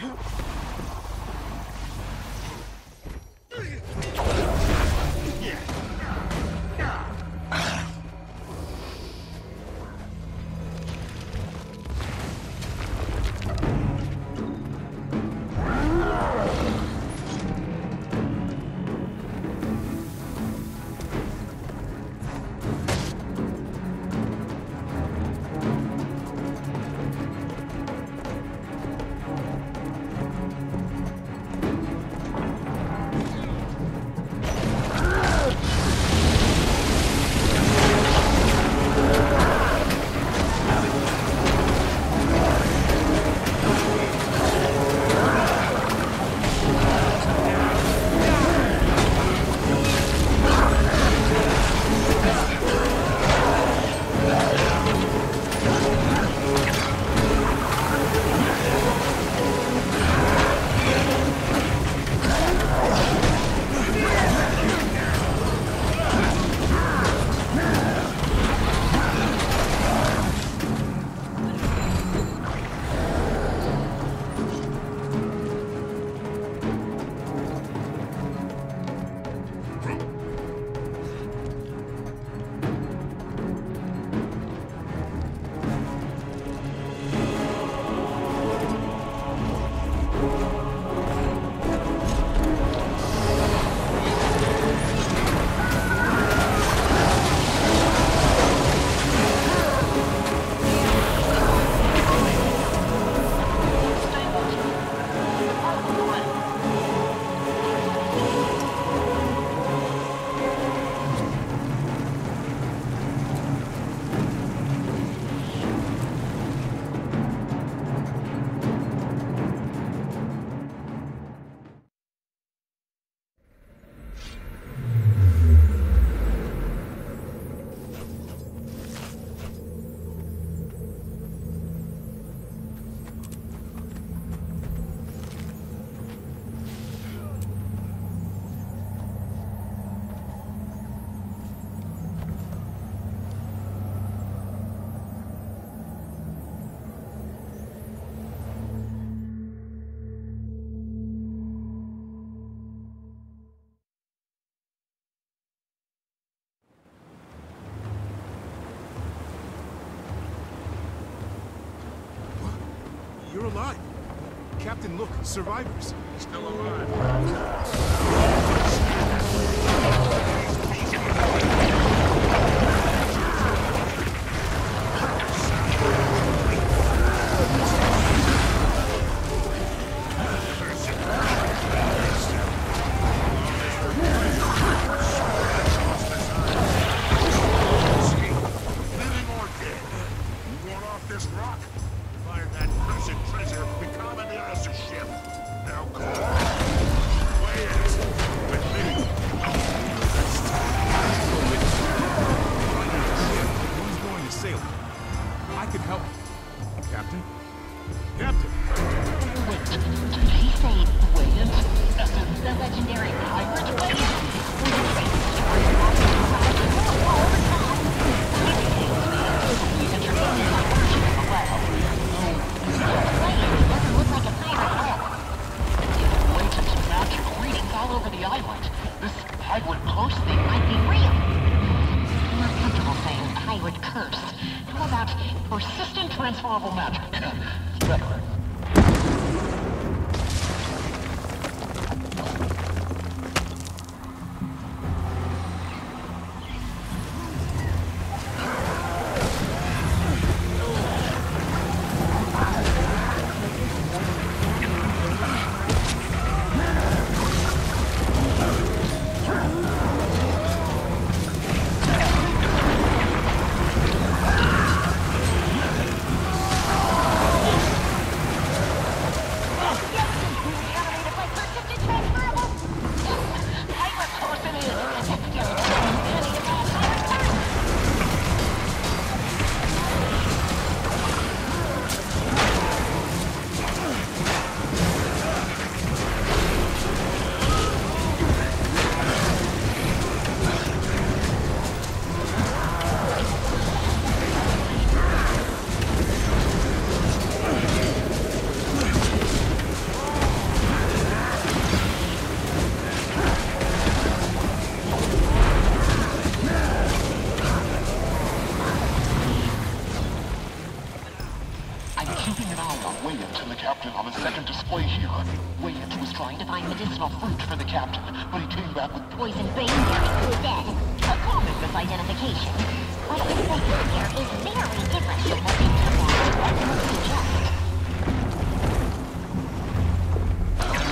Huh? You're alive. Captain, look, survivors. Still alive. Transferable medicinal fruit for the captain, but he came back with Poison baneberry instead. A common misidentification. What is taken here is very different from what the Templar would suggest.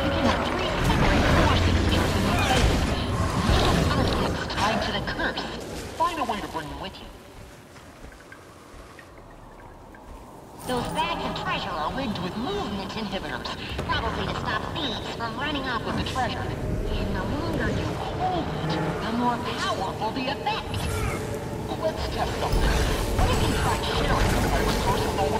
picking up three separate force spheres in the cave. Artifacts tied to the curse. Find a way to bring them with you. Those bags of treasure are rigged with movement inhibitors, probably to stop thieves from running off with the treasure. And the longer you hold it, the more powerful the effect. Let's test something. What if you try the all of your